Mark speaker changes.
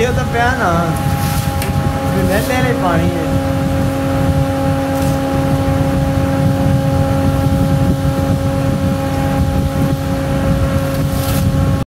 Speaker 1: video तो पहना मैं पहले पानी है